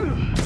Ugh.